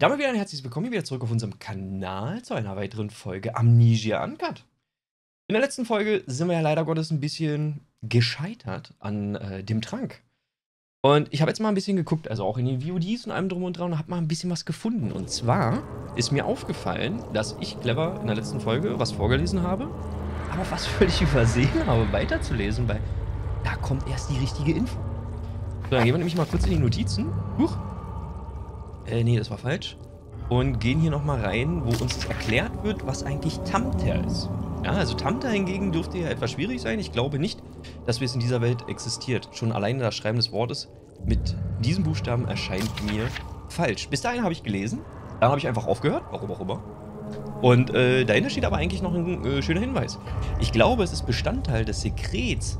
Damit wieder ein herzliches Willkommen wieder zurück auf unserem Kanal zu einer weiteren Folge Amnesia Uncut. In der letzten Folge sind wir ja leider Gottes ein bisschen gescheitert an äh, dem Trank. Und ich habe jetzt mal ein bisschen geguckt, also auch in den VODs und allem drum und dran, und habe mal ein bisschen was gefunden. Und zwar ist mir aufgefallen, dass ich clever in der letzten Folge was vorgelesen habe, aber was völlig übersehen habe, weiterzulesen, weil da kommt erst die richtige Info. So, dann gehen wir nämlich mal kurz in die Notizen. Huch. Äh, nee, das war falsch. Und gehen hier nochmal rein, wo uns erklärt wird, was eigentlich Tamter ist. Ja, also Tamter hingegen dürfte ja etwas schwierig sein. Ich glaube nicht, dass es in dieser Welt existiert. Schon alleine das Schreiben des Wortes mit diesem Buchstaben erscheint mir falsch. Bis dahin habe ich gelesen. Dann habe ich einfach aufgehört, warum auch immer. Und äh, dahinter steht aber eigentlich noch ein äh, schöner Hinweis. Ich glaube, es ist Bestandteil des Sekrets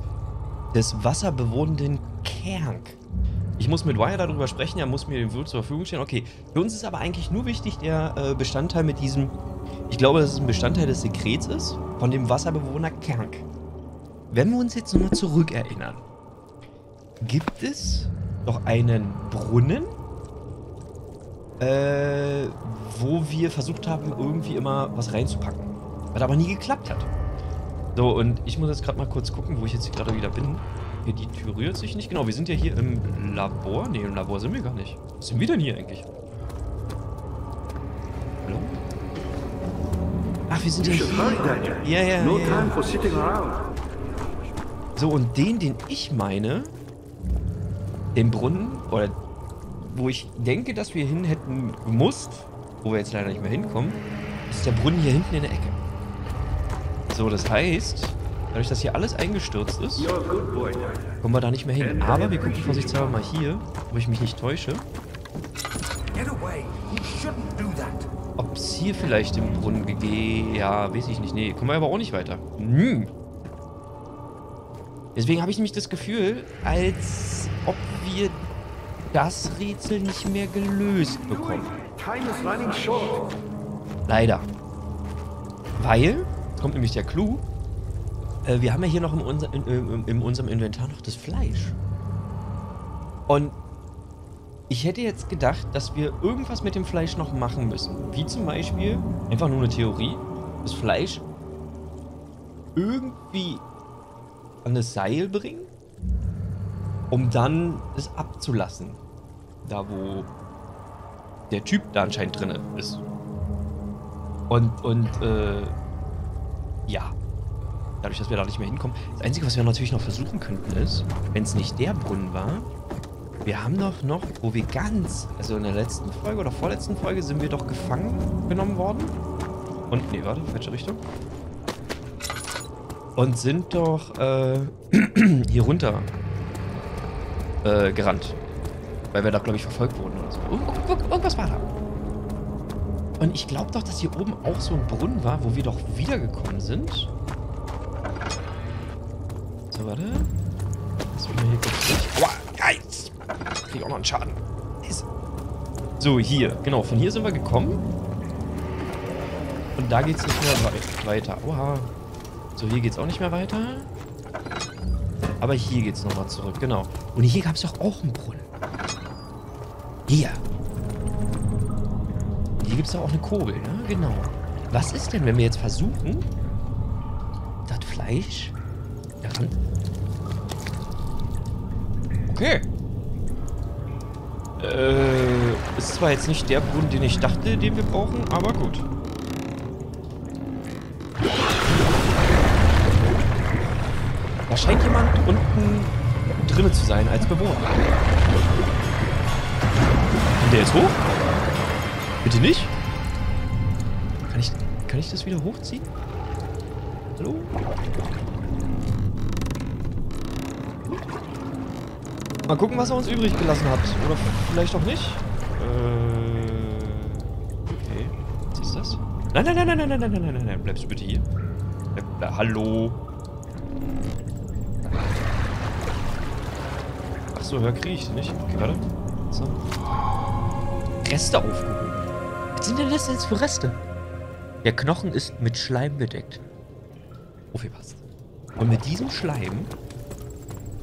des wasserbewohnenden Kernk. Ich muss mit Wire darüber sprechen, er muss mir den Wirt zur Verfügung stellen. Okay, für uns ist aber eigentlich nur wichtig der äh, Bestandteil mit diesem, ich glaube, dass es ein Bestandteil des Sekrets ist, von dem Wasserbewohner Kernk. Wenn wir uns jetzt nochmal zurückerinnern, gibt es doch einen Brunnen, äh, wo wir versucht haben, irgendwie immer was reinzupacken. Was aber nie geklappt hat. So, und ich muss jetzt gerade mal kurz gucken, wo ich jetzt gerade wieder bin. Okay, die Tür rührt sich nicht. Genau, wir sind ja hier im Labor. Ne, im Labor sind wir gar nicht. Was sind wir denn hier eigentlich? Hallo? Ach, wir sind ja hier. Ja, ja, No ja. time for sitting around. So, und den, den ich meine, den Brunnen, oder wo ich denke, dass wir hin hätten gemusst, wo wir jetzt leider nicht mehr hinkommen, ist der Brunnen hier hinten in der Ecke. So, das heißt, dadurch, dass hier alles eingestürzt ist, kommen wir da nicht mehr hin. Aber wir gucken vorsichtshalber mal hier, ob ich mich nicht täusche, ob es hier vielleicht im Brunnen gegeben... Ja, weiß ich nicht. Nee, kommen wir aber auch nicht weiter. Hm. Deswegen habe ich nämlich das Gefühl, als ob wir das Rätsel nicht mehr gelöst bekommen. Leider. Weil, jetzt kommt nämlich der Clou, äh, wir haben ja hier noch in, unser, in, in, in unserem Inventar noch das Fleisch. Und ich hätte jetzt gedacht, dass wir irgendwas mit dem Fleisch noch machen müssen. Wie zum Beispiel, einfach nur eine Theorie, das Fleisch irgendwie an das Seil bringen, um dann es abzulassen. Da, wo der Typ da anscheinend drin ist. Und, und, äh, ja. Dadurch, dass wir da nicht mehr hinkommen. Das Einzige, was wir natürlich noch versuchen könnten, ist, wenn es nicht der Brunnen war, wir haben doch noch, wo wir ganz, also in der letzten Folge oder vorletzten Folge, sind wir doch gefangen genommen worden. Und, nee, warte, falsche Richtung. Und sind doch, äh, hier runter, äh, gerannt. Weil wir da, glaube ich, verfolgt wurden oder so. Irgend- irgend- Irgendwas war da. Und ich glaube doch, dass hier oben auch so ein Brunnen war, wo wir doch wiedergekommen sind. So, warte. Lass mich hier kurz durch. Aua, jetzt krieg auch noch einen Schaden. So, hier. Genau, von hier sind wir gekommen. Und da geht's nicht mehr wei- weiter. Oha. So, hier geht's auch nicht mehr weiter. Aber hier geht's nochmal zurück, genau. Und hier gab's doch auch einen Brunnen. Hier. Hier gibt es doch auch eine Kurbel, ne? Genau. Was ist denn, wenn wir jetzt versuchen, das Fleisch Okay. Äh, ist zwar jetzt nicht der Brunnen, den ich dachte, den wir brauchen, aber gut. Da scheint jemand unten drinne zu sein als Bewohner. Und der ist hoch? Bitte nicht? Kann ich, kann ich das wieder hochziehen? Hallo? Mal gucken, was er uns übrig gelassen hat. Oder vielleicht auch nicht. Äh. Okay. Was ist das? Nein, nein, nein, nein, nein, nein, nein, nein, nein, nein. Bleibst du bitte hier? Bleib, bleib, hallo? Ach so, höher kriege ich nicht. Okay, warte. So. Reste aufgehoben. Was sind denn das jetzt für Reste? Der Knochen ist mit Schleim bedeckt. Aufgepasst. Und mit diesem Schleim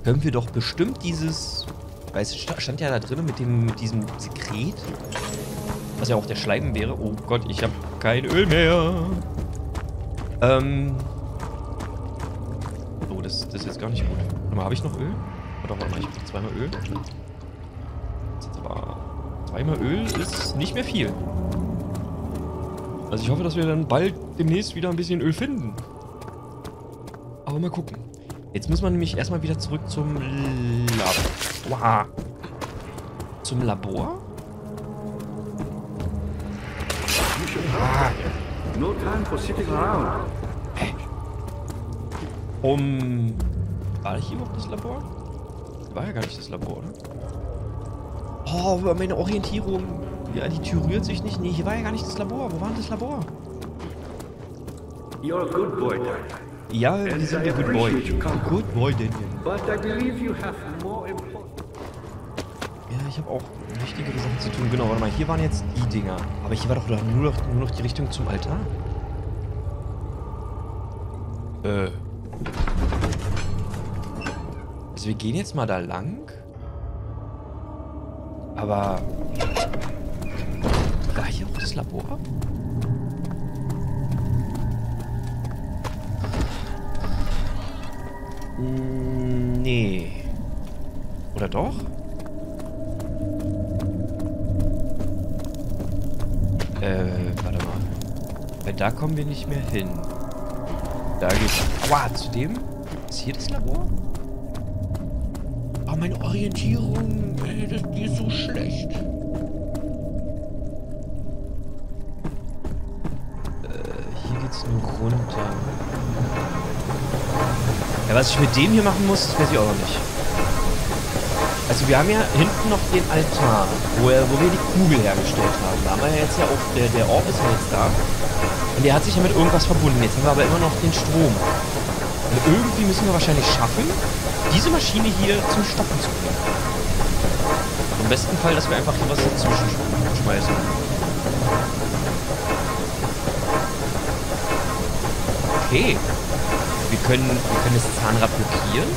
können wir doch bestimmt dieses. Weiß, sta- stand ja da drin mit dem mit diesem Sekret. Was ja auch der Schleim wäre. Oh Gott, ich habe kein Öl mehr. Ähm. Oh, das, das ist jetzt gar nicht gut. Warte habe ich noch Öl? Warte mal, ich habe zweimal Öl. Aber zweimal Öl ist nicht mehr viel. Also ich hoffe, dass wir dann bald demnächst wieder ein bisschen Öl finden. Aber mal gucken. Jetzt muss man nämlich erstmal wieder zurück zum Labor. Zum Labor? Hurry. No time for sitting around. Um. War hier überhaupt das Labor? War ja gar nicht das Labor, oder? Oh, meine Orientierung. Ja, die Tür rührt sich nicht. Nee, hier war ja gar nicht das Labor. Wo war denn das Labor? You're a good boy, Dad. Ja, wir sind der Good Boy. Good Boy, Daniel. Ja, ich habe auch wichtigere Sachen zu tun. Genau, warte mal, hier waren jetzt die Dinger. Aber hier war doch nur noch, nur noch die Richtung zum Altar. Äh. Also wir gehen jetzt mal da lang. Aber... War hier auch das Labor? Nee. Oder doch? Äh, warte mal. Weil da kommen wir nicht mehr hin. Da geht's. Aua, zu dem? Ist hier das Labor? Oh, meine Orientierung. Ey, das, die ist so schlecht. Äh, hier geht's nur runter. Ja, was ich mit dem hier machen muss, weiß ich auch noch nicht. Also wir haben ja hinten noch den Altar, wo, er, wo wir die Kugel hergestellt haben. Da haben wir ja jetzt ja auch, der, der Orb ist ja jetzt da. Und der hat sich ja mit irgendwas verbunden. Jetzt haben wir aber immer noch den Strom. Und irgendwie müssen wir wahrscheinlich schaffen, diese Maschine hier zum Stoppen zu bringen. Im besten Fall, dass wir einfach hier was dazwischen schmeißen. Okay. Wir können, wir können das Zahnrad blockieren.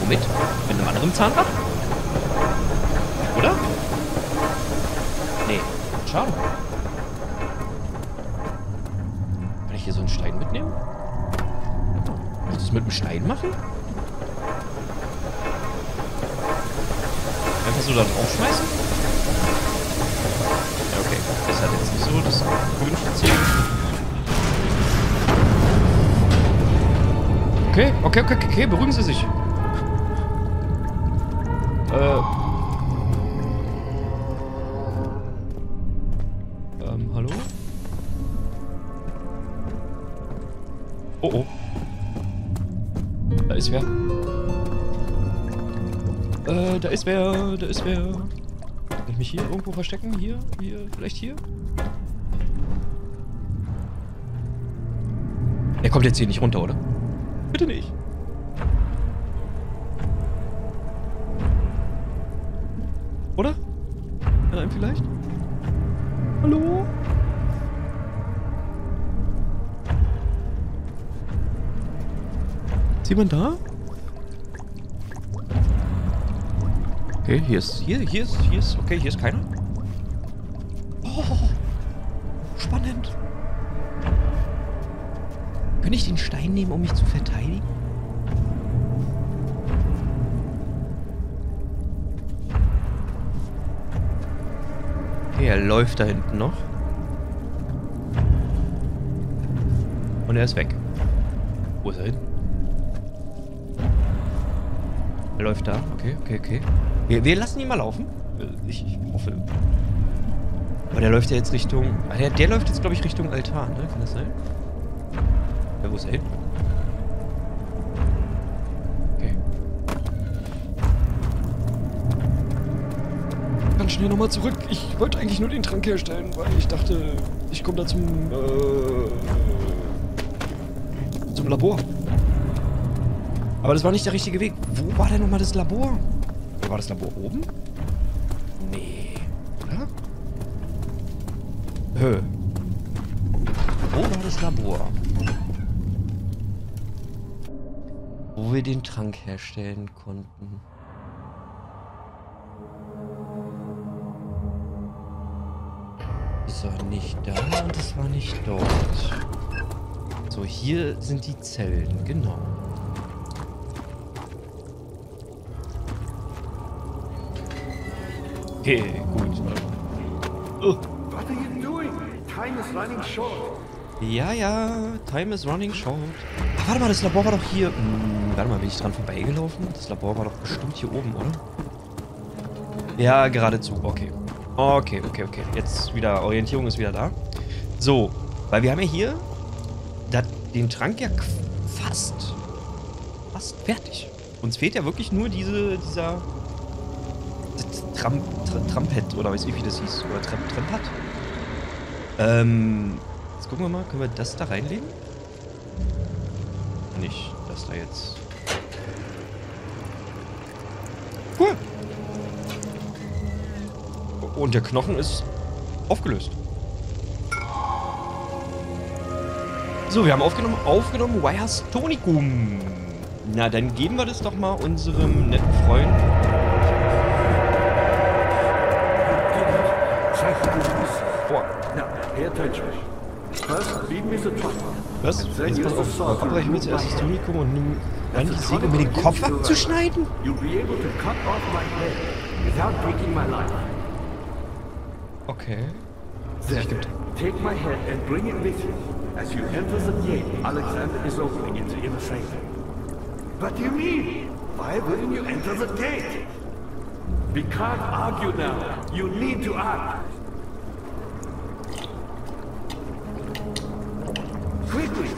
Womit? Mit einem anderen Zahnrad? Oder? Nee. Schade. Kann ich hier so einen Stein mitnehmen? Kann ich das mit einem Stein machen? Einfach so da draufschmeißen? Okay, okay, okay, beruhigen Sie sich. Äh. Ähm, hallo? Oh, oh. Da ist wer. Äh, da ist wer, da ist wer. Kann ich mich hier irgendwo verstecken? Hier, hier, vielleicht hier? Er kommt jetzt hier nicht runter, oder? Bitte nicht. Jemand da? Okay, hier ist, hier, hier ist, hier ist, okay, hier ist keiner. Oh, spannend. Kann ich den Stein nehmen, um mich zu verteidigen? Okay, er läuft da hinten noch. Und er ist weg. Wo ist er hin? Er läuft da. Okay, okay, okay. Wir, wir lassen ihn mal laufen. Äh, Ich, ich hoffe. Aber der läuft ja jetzt Richtung... Ah, der, der läuft jetzt, glaube ich, Richtung Altar, ne? Kann das sein? Ja, wo ist er hin? Okay. Ganz schnell nochmal zurück. Ich wollte eigentlich nur den Trank herstellen, weil ich dachte, ich komme da zum, äh, zum Labor. Aber das war nicht der richtige Weg. Wo war denn nochmal das Labor? War das Labor oben? Nee. Oder? Hö. Wo war das Labor? Wo wir den Trank herstellen konnten. Das war nicht da und das war nicht dort. So, hier sind die Zellen, genau. Okay, gut. Oh. What are you doing? Time is running short. Ja, ja, time is running short. Ach, warte mal, das Labor war doch hier. Hm, warte mal, bin ich dran vorbeigelaufen? Das Labor war doch bestimmt hier oben, oder? Ja, geradezu. Okay. Okay, okay, okay. Jetzt wieder, Orientierung ist wieder da. So, weil wir haben ja hier dat, den Trank ja fast, fast fertig. Uns fehlt ja wirklich nur diese, dieser Tram, Tram, Trampet oder weiß ich, wie das hieß. Oder Tram, Trampat. Ähm, jetzt gucken wir mal, können wir das da reinlegen? Nicht, das da jetzt. Cool. Und der Knochen ist aufgelöst. So, wir haben aufgenommen, aufgenommen Wires Tonicum. Na, dann geben wir das doch mal unserem netten Freund. Attention. First, feed me the truck. Was? Jetzt pass auf. Verbrechen wir zuerst das. Tonicum und nimm As die Säge, um mir den Kopf abzuschneiden? Okay. Then, take my head and bring it with you. As you enter the gate, Alexander is opening it in a second. What do you mean? Why wouldn't you enter the gate? We can't argue now. You need to act. Quickly, off with the head.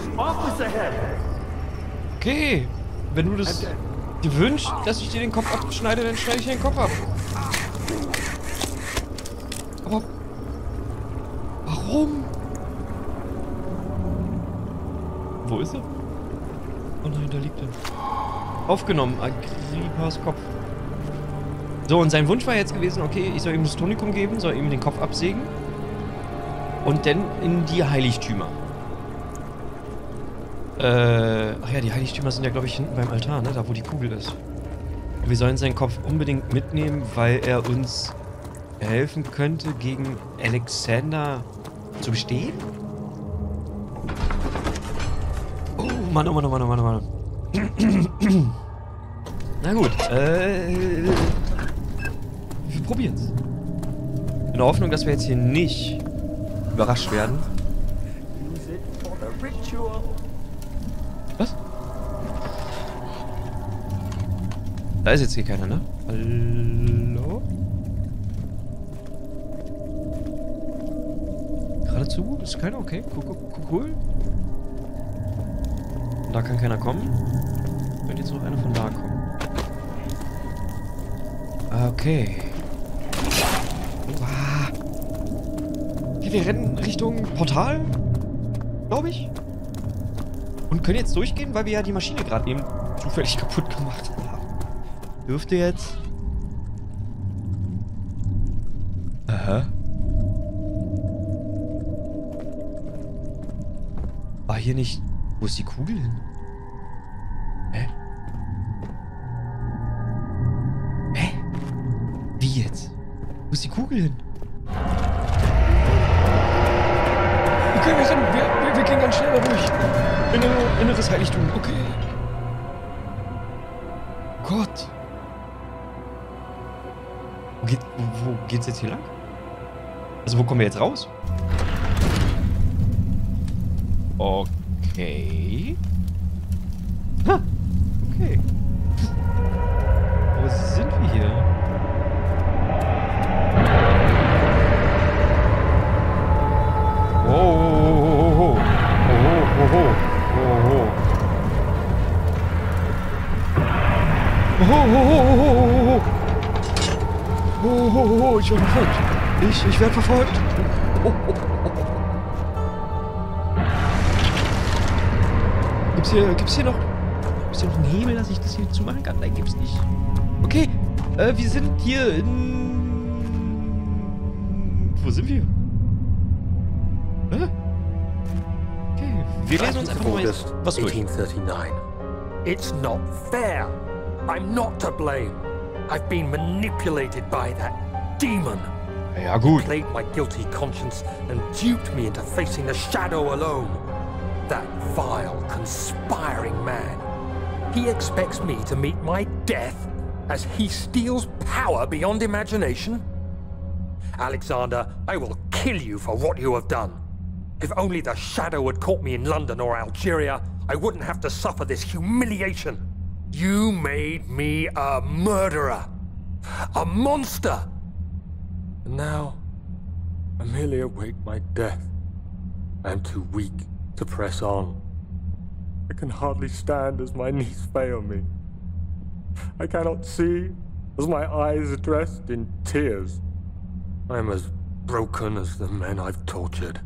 Okay. Wenn du das dir wünschst, dass ich dir den Kopf abschneide, dann schneide ich dir den Kopf ab. Aber... Warum? Wo ist er? Oh nein, da liegt er. Aufgenommen. Agrippas Kopf. So, und sein Wunsch war jetzt gewesen, okay, ich soll ihm das Tonikum geben, soll ihm den Kopf absägen. Und dann in die Heiligtümer. Äh, ach ja, die Heiligtümer sind ja, glaube ich, hinten beim Altar, ne? Da, wo die Kugel ist. Wir sollen seinen Kopf unbedingt mitnehmen, weil er uns helfen könnte, gegen Alexander zu bestehen? Oh, Mann, oh Mann, oh Mann, oh Mann, oh Mann. Na gut, äh... Wir probieren's. In der Hoffnung, dass wir jetzt hier nicht überrascht werden. Use it for the ritual. Was? Da ist jetzt hier keiner, ne? Hallo? Geradezu? Ist keiner? Okay, cool, cool. Und da kann keiner kommen. Könnte jetzt noch einer von da kommen. Okay. Uah. Okay, wir rennen Richtung Portal. Glaube ich. Und können jetzt durchgehen, weil wir ja die Maschine gerade eben zufällig kaputt gemacht haben. Dürfte jetzt. Aha. War hier nicht. Wo ist die Kugel hin? Hä? Hä? Wie jetzt? Wo ist die Kugel hin? Okay, wir sind. Wir, wir, wir gehen ganz schnell da durch. Innere, inneres Heiligtum, okay. Gott. Geht's jetzt hier lang? Also, wo kommen wir jetzt raus? Okay. Ich werde verfolgt. Ich, ich werde verfolgt. Oh, oh, oh. Gibt's hier, gibt's hier noch, gibt's hier noch einen Hebel, dass ich das hier zumachen kann? Nein, gibt's nicht. Okay, äh, wir sind hier in... Wo sind wir? Hä? Okay, wir lesen uns einfach mal was durch. 1839. It's not fair. I'm not to blame. I've been manipulated by that demon. Ja, gut. He played my guilty conscience and duped me into facing the shadow alone. That vile, conspiring man. He expects me to meet my death as he steals power beyond imagination? Alexander, I will kill you for what you have done. If only the shadow had caught me in London or Algeria, I wouldn't have to suffer this humiliation. You made me a murderer. A monster. And now, I merely await my death. I am too weak to press on. I can hardly stand as my knees fail me. I cannot see as my eyes are dressed in tears. I am as broken as the men I've tortured.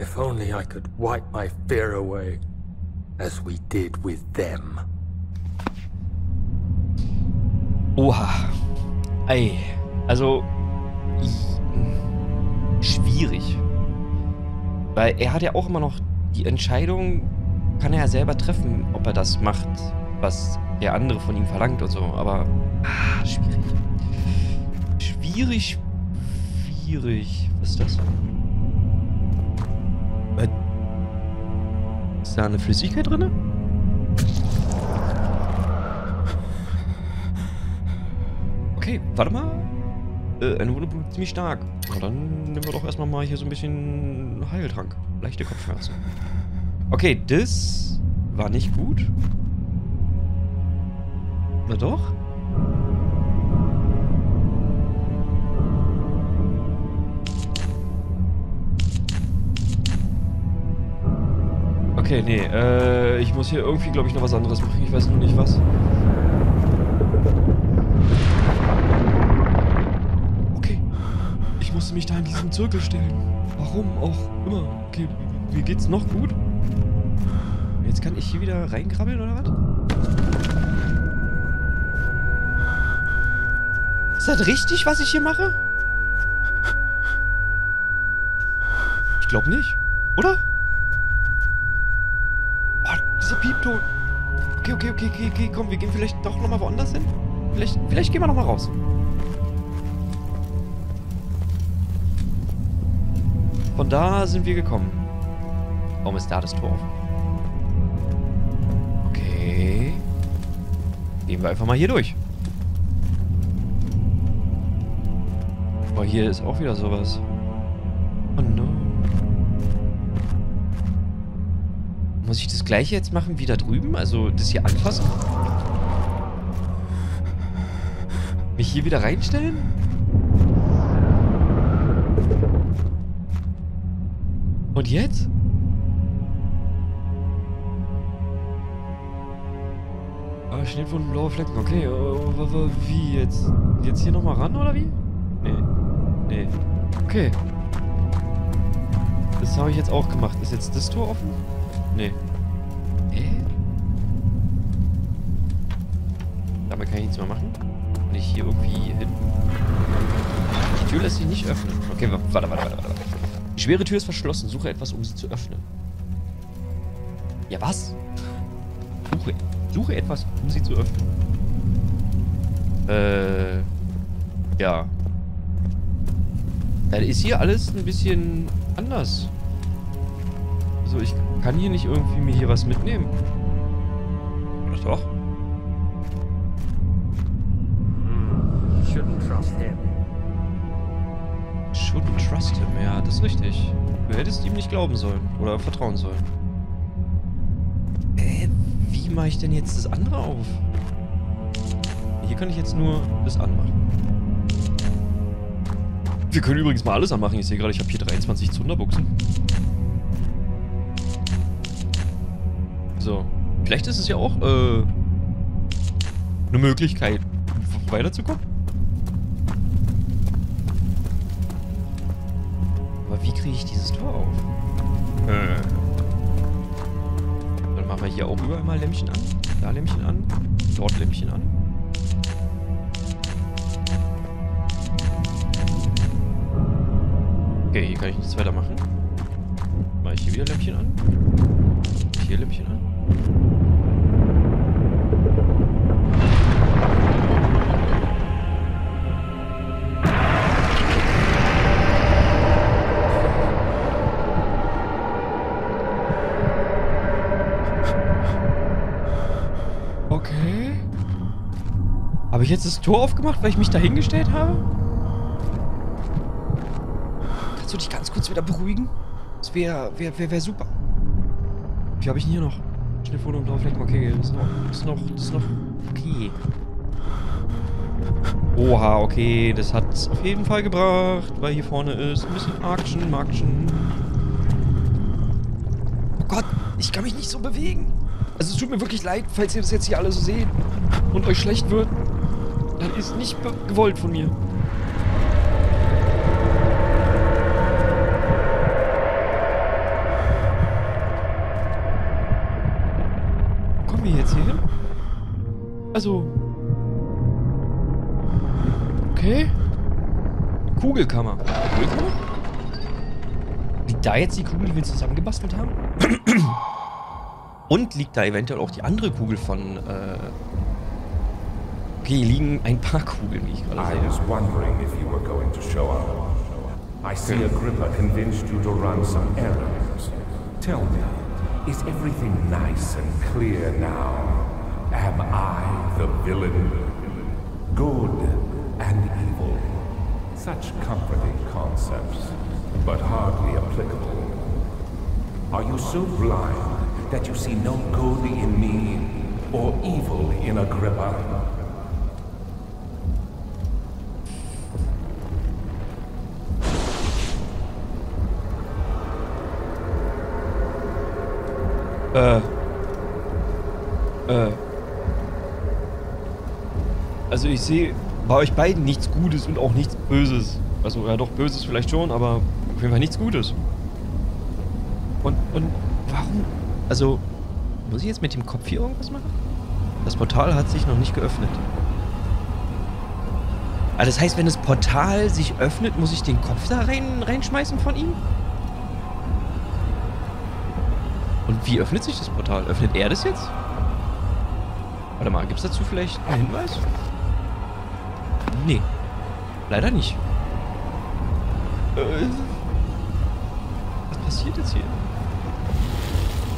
If only I could wipe my fear away, as we did with them. Oha. Ey. Also. Schwierig. Weil er hat ja auch immer noch die Entscheidung, kann er ja selber treffen, ob er das macht, was der andere von ihm verlangt und so. Aber. Ah, schwierig. Schwierig, schwierig. Was ist das? Was? Ist da eine Flüssigkeit drin? Okay, warte mal. Äh, eine Wunde blutet ziemlich stark. Na, dann nehmen wir doch erstmal mal hier so ein bisschen Heiltrank. Leichte Kopfschmerzen. Okay, das war nicht gut. Na doch? Okay, nee, äh, ich muss hier irgendwie, glaube ich, noch was anderes machen. Ich weiß nur nicht was. Mich da in diesen Zirkel stellen. Warum auch immer. Okay, mir geht's noch gut. Jetzt kann ich hier wieder reinkrabbeln, oder was? Ist das richtig, was ich hier mache? Ich glaube nicht. Oder? Oh, dieser Piepton. Okay, okay, okay, okay, okay, komm, wir gehen vielleicht doch nochmal woanders hin. Vielleicht, vielleicht gehen wir nochmal raus. Von da sind wir gekommen. Warum ist da das Tor offen? Okay. Gehen wir einfach mal hier durch. Aber hier ist auch wieder sowas. Oh no. Muss ich das gleiche jetzt machen wie da drüben? Also das hier anfassen? Mich hier wieder reinstellen? Und jetzt? Ah, Schnittwunden, blaue Flecken. Okay, äh, wie jetzt? Jetzt hier nochmal ran, oder wie? Nee. Nee. Okay. Das habe ich jetzt auch gemacht. Ist jetzt das Tor offen? Nee. Hä? Damit kann ich nichts mehr machen. Ich hier irgendwie hin? Die Tür lässt sich nicht öffnen. Okay, warte, warte, warte, warte. Schwere Tür ist verschlossen. Suche etwas, um sie zu öffnen. Ja, was? Suche, suche etwas, um sie zu öffnen. Äh. Ja. Dann ist hier alles ein bisschen anders. Also ich kann hier nicht irgendwie mir hier was mitnehmen. Richtig. Du hättest ihm nicht glauben sollen. Oder vertrauen sollen. Äh, wie mache ich denn jetzt das andere auf? Hier kann ich jetzt nur das anmachen. Wir können übrigens mal alles anmachen. Ich sehe gerade, ich habe hier 23 Zunderbuchsen. So. Vielleicht ist es ja auch, äh, eine Möglichkeit, weiterzukommen. Wie kriege ich dieses Tor auf? Äh. Dann machen wir hier auch überall mal Lämpchen an. Da Lämpchen an. Dort Lämpchen an. Okay, hier kann ich nichts weiter machen. Mache ich hier wieder Lämpchen an. Hier Lämpchen an. Habe ich jetzt das Tor aufgemacht, weil ich mich dahingestellt habe? Kannst du dich ganz kurz wieder beruhigen? Das wäre wär, wär, wär super. Wie habe ich denn hier noch? Schnellfoto und blaue Flecken. Okay, das ist noch, das ist noch, das ist noch okay. Oha, okay, das hat es auf jeden Fall gebracht, weil hier vorne ist ein bisschen Action, Action. Oh Gott, ich kann mich nicht so bewegen. Also es tut mir wirklich leid, falls ihr das jetzt hier alle so seht und euch schlecht wird. Ist nicht gewollt von mir. Kommen wir jetzt hier hin? Also... Okay. Kugelkammer. Kugelkammer? Liegt da jetzt die Kugel, die wir zusammengebastelt haben? Und liegt da eventuell auch die andere Kugel von, äh... Okay, liegen ein paar Kugeln, wie ich gerade I was wondering if you were going to show up. I see Agrippa convinced you to run some errands. Tell me, is everything nice and clear now? Am I the villain? Good and evil. Such comforting concepts, but hardly applicable. Are you so blind that you see no good in me or evil in Agrippa? Äh. Äh. Also ich sehe bei euch beiden nichts Gutes und auch nichts Böses. Also ja doch Böses vielleicht schon, aber auf jeden Fall nichts Gutes. Und, und warum? Also, muss ich jetzt mit dem Kopf hier irgendwas machen? Das Portal hat sich noch nicht geöffnet. Also das heißt, wenn das Portal sich öffnet, muss ich den Kopf da rein, reinschmeißen von ihm? Wie öffnet sich das Portal? Öffnet er das jetzt? Warte mal, gibt es dazu vielleicht einen Hinweis? Nee. Leider nicht. Äh, was passiert jetzt hier?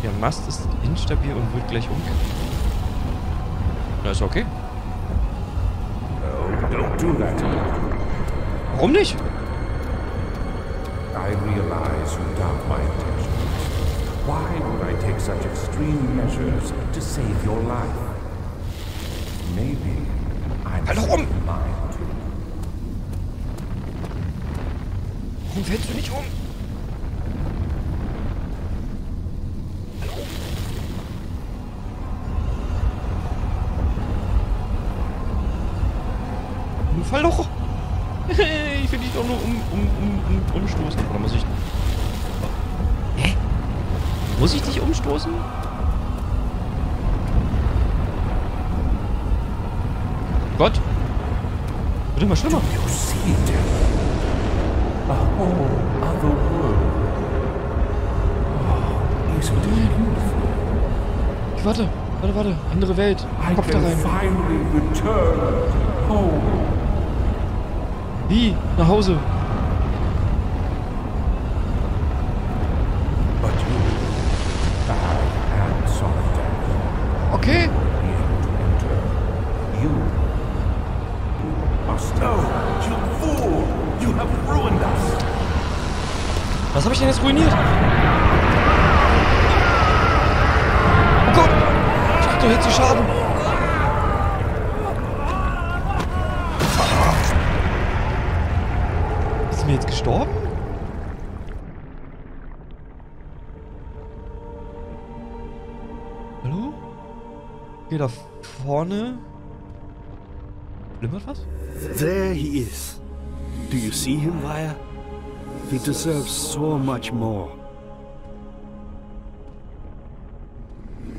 Der Mast ist instabil und wird gleich umkippen. Na, ist okay. No, don't do that. Warum nicht? I realize you doubt my. Why would I take such extreme measures to save your life? Maybe I'm Hallo, um! Warum fällst du nicht um? Fall doch! ich will dich doch nur um, um, um, um, umstoßen. Oder muss ich... Muss ich dich umstoßen? Gott! Wird immer schlimmer. You see it? A whole other world. Oh, isn't it beautiful? Warte, warte, warte. Andere Welt. Kopf da rein. finally return home. Wie? Nach Hause. But you, I am Solitaire. Okay. You must know, you fool! You have ruined us! Denn jetzt ruiniert? Oh Gott! Ich krieg doch jetzt zu Schaden. Ist mir jetzt gestorben? Hallo? Hier da vorne. Flimmert was? There he is. Do you see him, Vaya? He deserves so much more.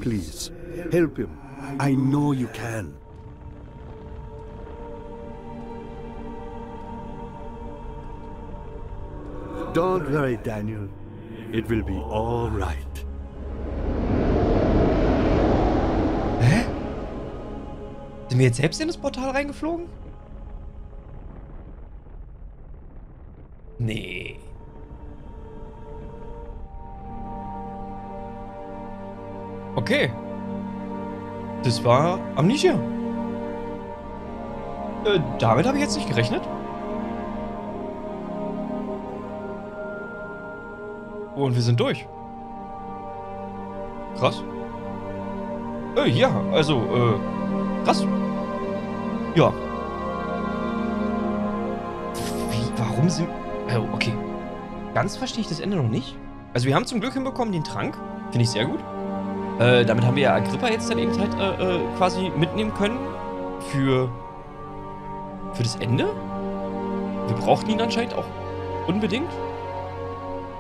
Please, help him. I know you can. Don't worry, Daniel. It will be all right. Hä? Sind wir jetzt selbst in das Portal reingeflogen? Nee. Okay. Das war Amnesia. Äh, damit habe ich jetzt nicht gerechnet. Und wir sind durch. Krass. Äh, ja, also, äh, krass. Ja. Wie, warum sind... Oh, okay. Ganz verstehe ich das Ende noch nicht. Also wir haben zum Glück hinbekommen den Trank. Finde ich sehr gut. Äh, damit haben wir ja Agrippa jetzt dann eben halt äh, quasi mitnehmen können. Für... Für das Ende. Wir brauchten ihn anscheinend auch unbedingt.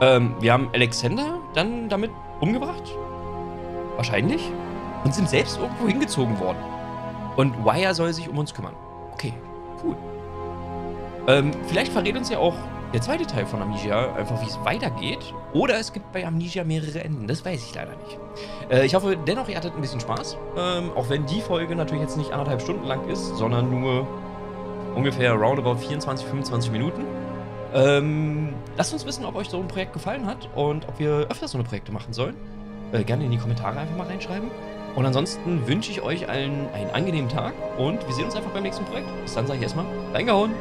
Ähm, wir haben Alexander dann damit umgebracht. Wahrscheinlich. Und sind selbst irgendwo hingezogen worden. Und Wire soll sich um uns kümmern. Okay, cool. Ähm, vielleicht verrät uns ja auch der zweite Teil von Amnesia einfach, wie es weitergeht. Oder es gibt bei Amnesia mehrere Enden. Das weiß ich leider nicht. Äh, ich hoffe dennoch, ihr hattet ein bisschen Spaß. Ähm, auch wenn die Folge natürlich jetzt nicht anderthalb Stunden lang ist, sondern nur ungefähr roundabout 24, 25 Minuten. Ähm, lasst uns wissen, ob euch so ein Projekt gefallen hat und ob wir öfter so eine Projekte machen sollen. Äh, gerne in die Kommentare einfach mal reinschreiben. Und ansonsten wünsche ich euch allen einen angenehmen Tag und wir sehen uns einfach beim nächsten Projekt. Bis dann sage ich erstmal, reingehauen!